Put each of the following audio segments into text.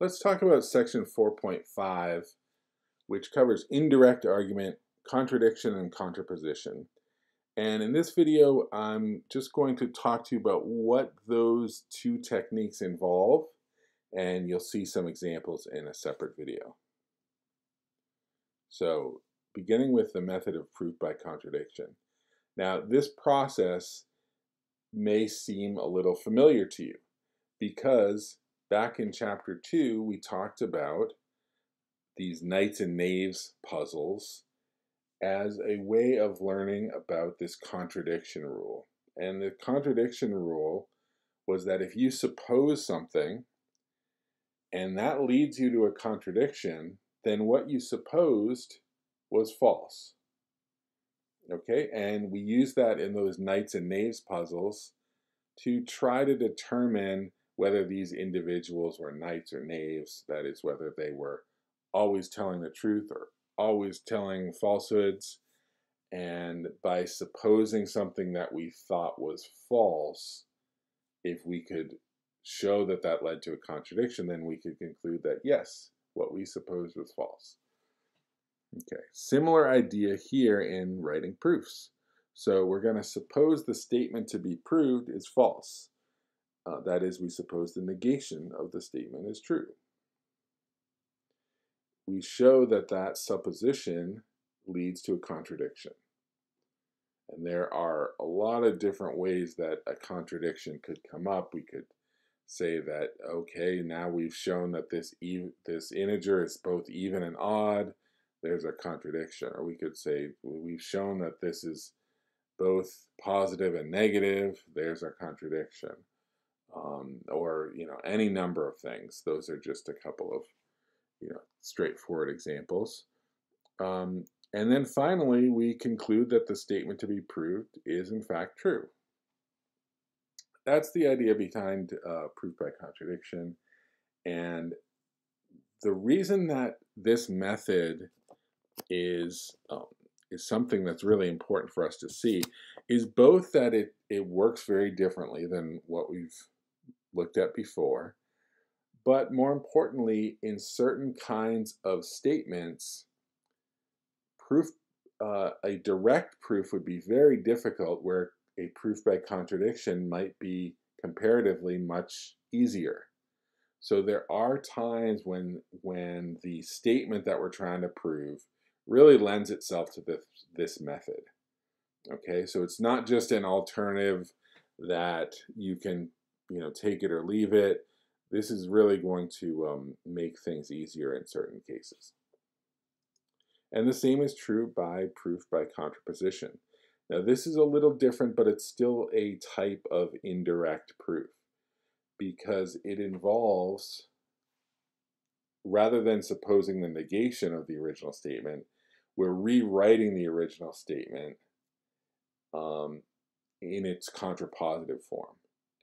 Let's talk about section 4.5, which covers indirect argument, contradiction, and contraposition. And in this video, I'm just going to talk to you about what those two techniques involve, and you'll see some examples in a separate video. So, beginning with the method of proof by contradiction. Now, this process may seem a little familiar to you because back in chapter 2, we talked about these knights and knaves puzzles as a way of learning about this contradiction rule. And the contradiction rule was that if you suppose something and that leads you to a contradiction, then what you supposed was false. Okay, and we use that in those knights and knaves puzzles to try to determine whether these individuals were knights or knaves, that is, whether they were always telling the truth or always telling falsehoods. And by supposing something that we thought was false, if we could show that that led to a contradiction, then we could conclude that yes, what we supposed was false. Okay, similar idea here in writing proofs. So we're going to suppose the statement to be proved is false. Uh, that is, we suppose the negation of the statement is true. We show that that supposition leads to a contradiction. And there are a lot of different ways that a contradiction could come up. We could say that, okay, now we've shown that this, this integer is both even and odd. There's a contradiction. Or we could say, we've shown that this is both positive and negative. There's a contradiction um, or you know any number of things. Those are just a couple of you know straightforward examples. Um, and then finally, we conclude that the statement to be proved is in fact true. That's the idea behind uh, proof by contradiction. And the reason that this method is um, is something that's really important for us to see is both that it, it works very differently than what we've looked at before. But more importantly, in certain kinds of statements, proof, uh, a direct proof would be very difficult, where a proof by contradiction might be comparatively much easier. So there are times when when the statement that we're trying to prove really lends itself to this, this method. Okay, so it's not just an alternative that you can you know, take it or leave it. This is really going to um, make things easier in certain cases. And the same is true by proof by contraposition. Now this is a little different, but it's still a type of indirect proof because it involves, rather than supposing the negation of the original statement, we're rewriting the original statement um, in its contrapositive form.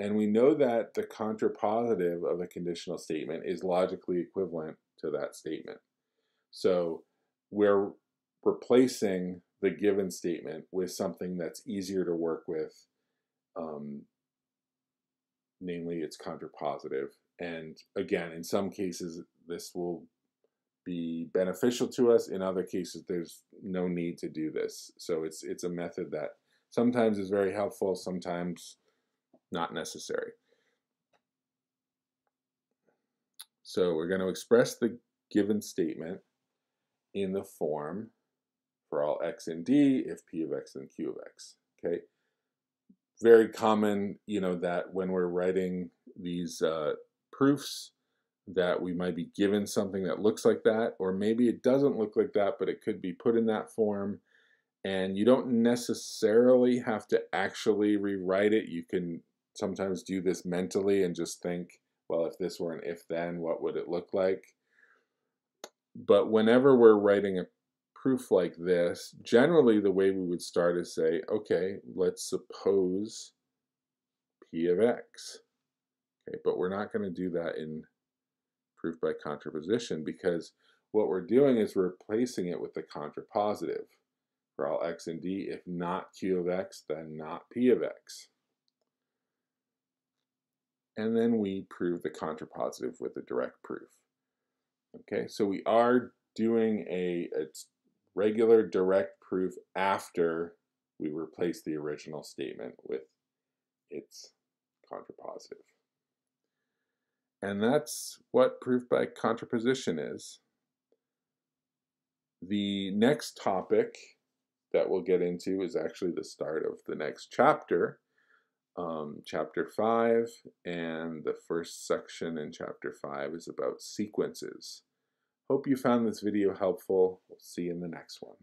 And we know that the contrapositive of a conditional statement is logically equivalent to that statement. So we're replacing the given statement with something that's easier to work with, um, namely its contrapositive. And again, in some cases, this will be beneficial to us. In other cases, there's no need to do this. So it's it's a method that sometimes is very helpful, sometimes not necessary. So we're going to express the given statement in the form for all x and d if p of x and q of x. Okay, very common, you know, that when we're writing these uh, proofs that we might be given something that looks like that, or maybe it doesn't look like that, but it could be put in that form. And you don't necessarily have to actually rewrite it. You can sometimes do this mentally and just think, well, if this were an if then, what would it look like? But whenever we're writing a proof like this, generally the way we would start is say, okay, let's suppose p of x. Okay, but we're not going to do that in proof by contraposition because what we're doing is we're replacing it with the contrapositive for all x and d. If not q of x, then not p of x. and then we prove the contrapositive with a direct proof. Okay, so we are doing a, a regular direct proof after we replace the original statement with its contrapositive. And that's what proof by contraposition is. The next topic that we'll get into is actually the start of the next chapter, um, chapter 5, and the first section in chapter 5 is about sequences. Hope you found this video helpful. We'll see you in the next one.